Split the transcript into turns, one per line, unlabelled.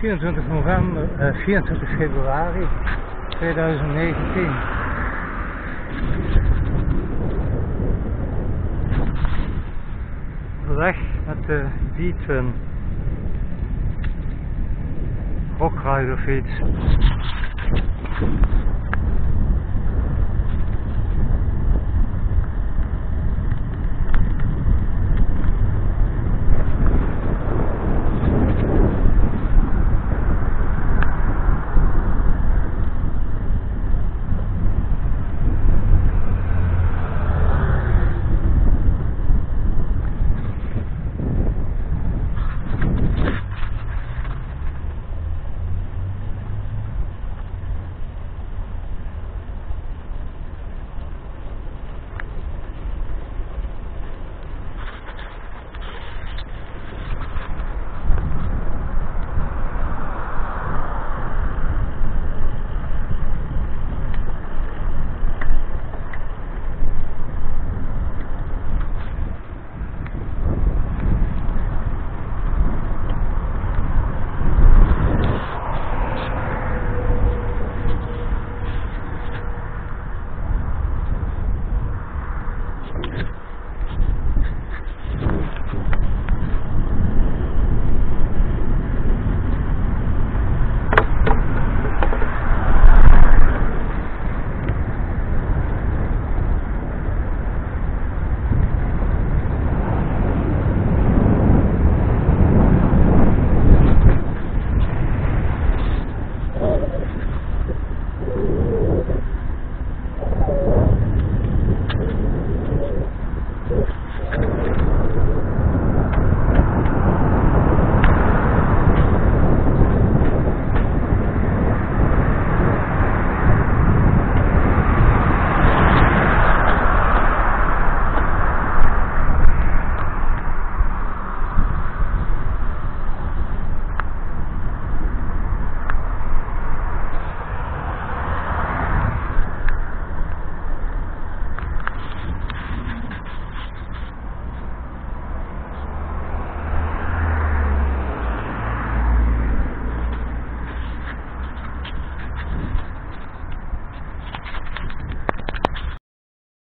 24 november, eh, 24 februari 2019. Weg met de D-Twin Rockrider fiets.